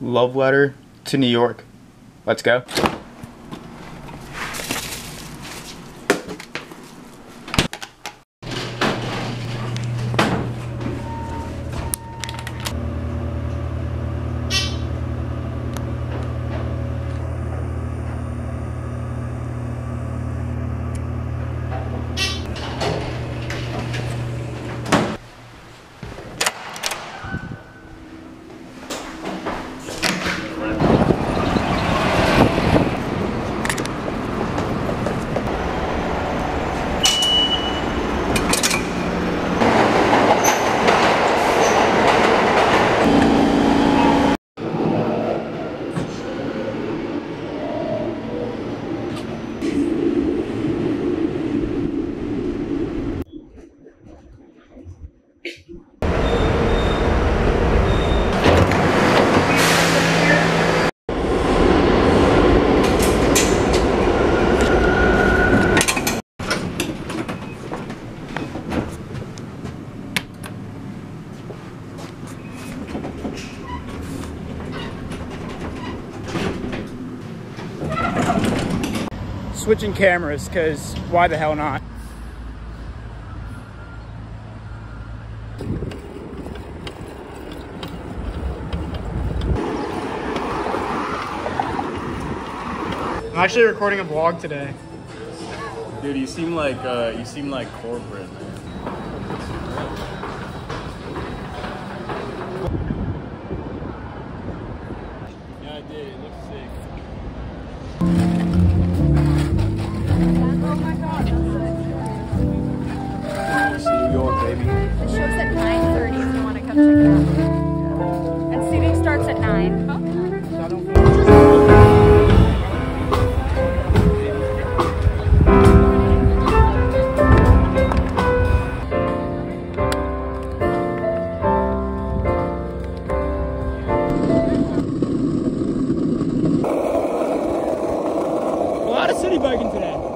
Love letter to New York. Let's go. Switching cameras, because why the hell not? I'm actually recording a vlog today. Dude, you seem like uh, you seem like corporate, man. Yeah, I did. It looks sick. It's New York, baby. The show's at 9.30 if you want to come check it out. And seating starts at 9. lot of city biking today.